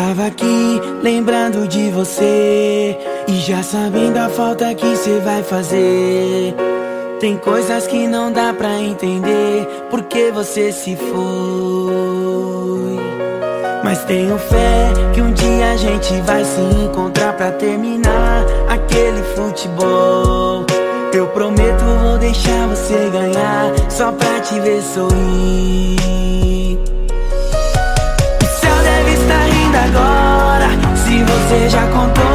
tava aqui lembrando de você. E já sabendo a falta que cê vai fazer. Tem coisas que não dá pra entender Porque você se foi. Mas tenho fé que um dia a gente vai se encontrar Pra terminar aquele futebol. Eu prometo vou deixar você ganhar Só pra te ver sorrir já contou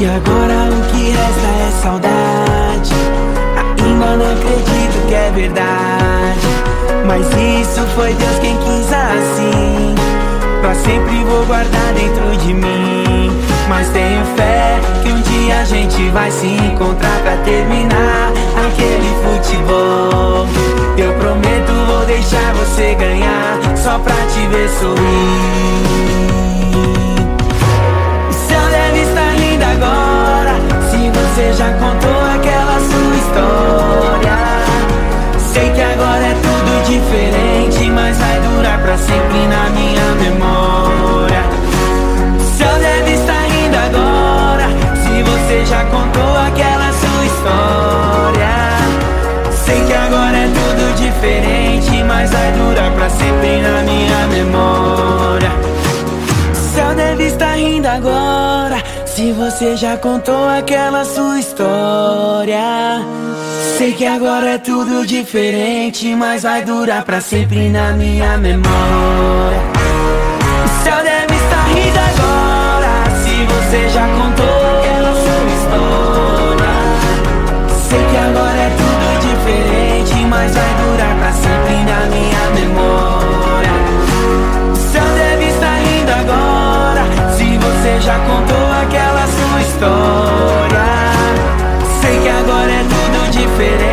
E agora o que resta é saudade. Ainda não acredito que é verdade. Mas isso foi Deus quem quis assim. Pra sempre vou guardar dentro de mim. Mas tenho fé que um dia a gente vai se encontrar Pra terminar aquele futebol. Eu prometo vou deixar você ganhar Só pra te ver sorrir diferente Mas vai durar pra sempre na minha memória. Céu deve estar rindo agora Se você já contou aquela sua história. Sei que agora é tudo diferente Mas vai durar pra sempre na minha memória. Céu deve estar rindo agora se você já contou aquela sua história Sei que agora é tudo diferente, mas vai durar pra sempre na minha memória. O céu deve estar rindo agora, se você já contou aquela sua história. Sei que agora é tudo diferente, mas vai durar pra sempre na minha memória. O céu deve estar rindo agora, se você já contou aquela sua história. if it